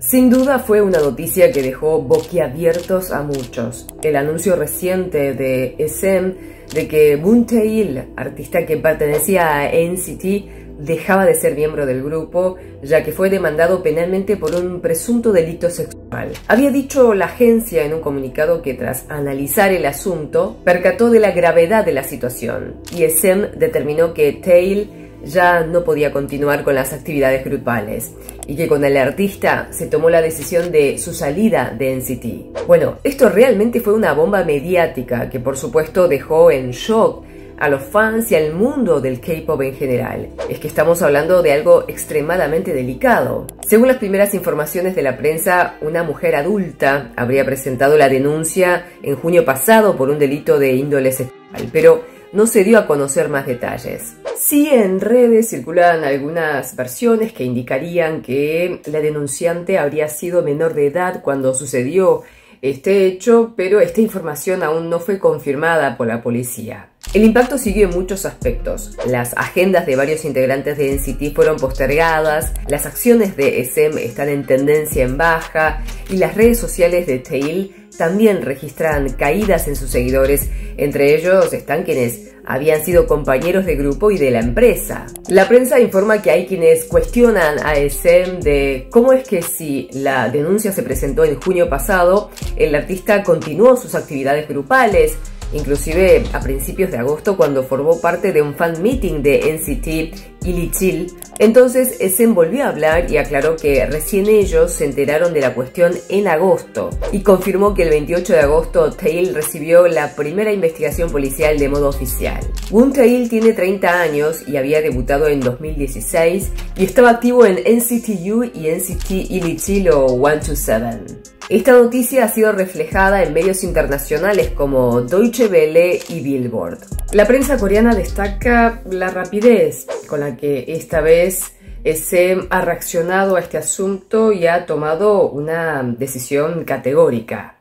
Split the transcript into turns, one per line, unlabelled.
Sin duda fue una noticia que dejó boquiabiertos a muchos. El anuncio reciente de SM de que Boon Tae-il, artista que pertenecía a NCT, dejaba de ser miembro del grupo, ya que fue demandado penalmente por un presunto delito sexual. Había dicho la agencia en un comunicado que tras analizar el asunto, percató de la gravedad de la situación, y SM determinó que Tae ya no podía continuar con las actividades grupales y que con el artista se tomó la decisión de su salida de NCT. Bueno, esto realmente fue una bomba mediática que por supuesto dejó en shock a los fans y al mundo del K-pop en general. Es que estamos hablando de algo extremadamente delicado. Según las primeras informaciones de la prensa, una mujer adulta habría presentado la denuncia en junio pasado por un delito de índole sexual, pero no se dio a conocer más detalles. Sí, en redes circulan algunas versiones que indicarían que la denunciante habría sido menor de edad cuando sucedió este hecho, pero esta información aún no fue confirmada por la policía. El impacto siguió en muchos aspectos. Las agendas de varios integrantes de NCT fueron postergadas, las acciones de SM están en tendencia en baja y las redes sociales de Tail también registran caídas en sus seguidores, entre ellos están quienes habían sido compañeros de grupo y de la empresa. La prensa informa que hay quienes cuestionan a SM de cómo es que si la denuncia se presentó en junio pasado, el artista continuó sus actividades grupales, inclusive a principios de agosto cuando formó parte de un fan meeting de NCT Ilichil. Entonces SM volvió a hablar y aclaró que recién ellos se enteraron de la cuestión en agosto y confirmó que el 28 de agosto Tail recibió la primera investigación policial de modo oficial. Woon Tail tiene 30 años y había debutado en 2016 y estaba activo en NCT U y NCT Ilichil o 127. Esta noticia ha sido reflejada en medios internacionales como Deutsche Welle y Billboard. La prensa coreana destaca la rapidez con la que esta vez SM ha reaccionado a este asunto y ha tomado una decisión categórica.